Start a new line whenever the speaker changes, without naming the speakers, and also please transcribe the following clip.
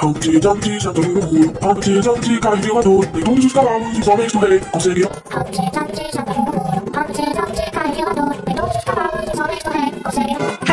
Donkey, donkey, já tô no muro. Donkey, donkey, cai violador. Tem todos os cavalos os homens do rei. Conseguiu.
Donkey, donkey, já tô no muro. Donkey, donkey, cai violador. Tem todos os cavalos os homens do rei. Conseguiu.